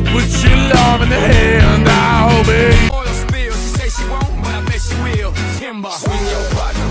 put your love in the hand, I hope it. Oil she she won't, but I bet she will. Timber, swing your partner.